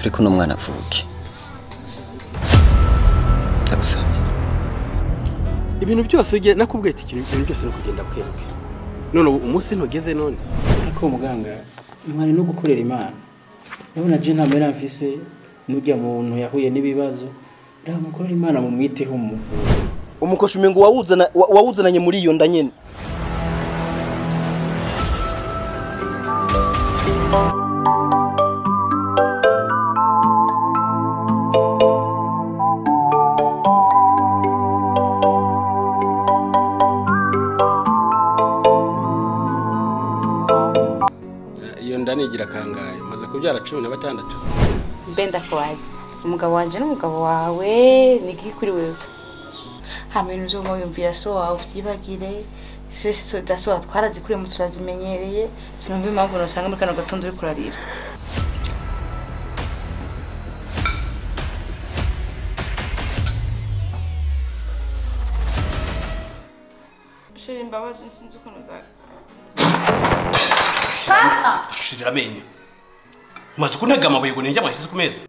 tureke uno mwana avuke. Ndagusabye ibintu byose ugiye nakubwiye ati ikintu ibintu byose no kugenda bweruke none ubu umunsi ntugeze none. Ariko muganga imana no gukorera imana. Urabona je nta mbere mfise n'urya muntu yahuye n'ibibazo ndamukorera imana mumwiteho mumuvure. Umukosha umengo wawuzana wa- wawuzananye muri iyo nda nyene. Nda nigira kangahe? Maze kubyara cumi na batandatu. Mbe ndakwaye. Umugabo wanje n'umugabo wawe ni kuri wewe? Hama ibintu vyo wiyumvira so wawe uvyibagire stress so da so twarazikuriye mu turazimenyereye. Sinumva impamvu nosanga muri kano gatondo uriko urarira shira imbabazi sinzi ukuntu ashira amenyo mwazi kunagama bwego nenjya mwashyise ku meza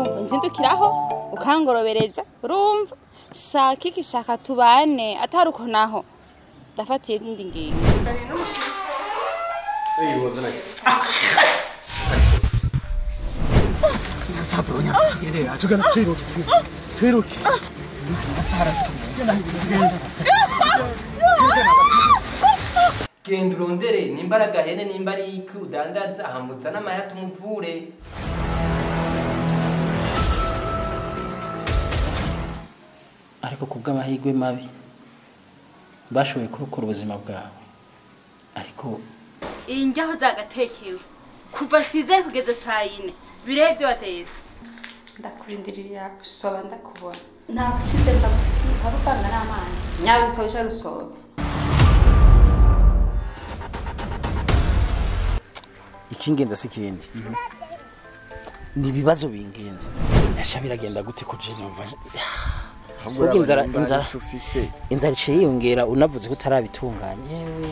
urumva. Nzindukiraho ukangorobereza urumva. Shaka iki? Shaka tubane. Atari uko naho. Ndafatiye indi ngingo. Genda urondere nimba ari agahene nimba ari iki udandaza ahamutsa n'amahera tumuvure. Ariko ku bw'amahirwe mabi bashoboye kurokora ubuzima bwawe. Ariko iyi njyaho zagatekewe kuva sizari kugeza saa yine. Birehe byo watetse. Ndakurindirira gusoba ndakubona. Nta bukize ndagufitiye ukaba uvanga n'amazi. Nyarusa wisha rusoba ikingenza si ikindi. Ni ibibazo bingenza nasha biragenda gute ko je numva ahubwo inzara inzara inzara iciye yiyongera unavuze ko utarabitunganya. Yewe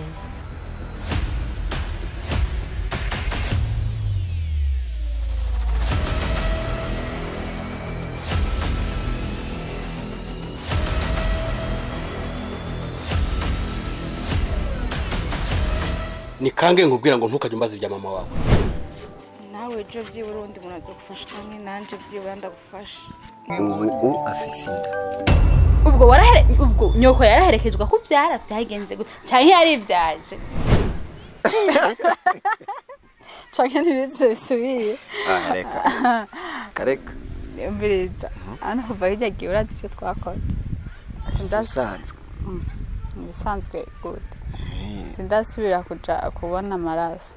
ni kange nkubwira ngo ntukajye umbaza ibya mama wawe. Nawe ejo byibura undi muntu azagufasha cyangwa nanjye byibura ndagufasha ubu afise inda ubwo warahere ubwo nyoko yaraherekejwe ko byara byagenze gute? Cyangwa yari ibyaje? Cyangwa ntibize bisubiye ah reka kareka mbiriza hano kuva hirya gihe urazi ibyo twakoze. Usanzwe mu bisanzwe gute. Sindasubira kuja kubona amaraso.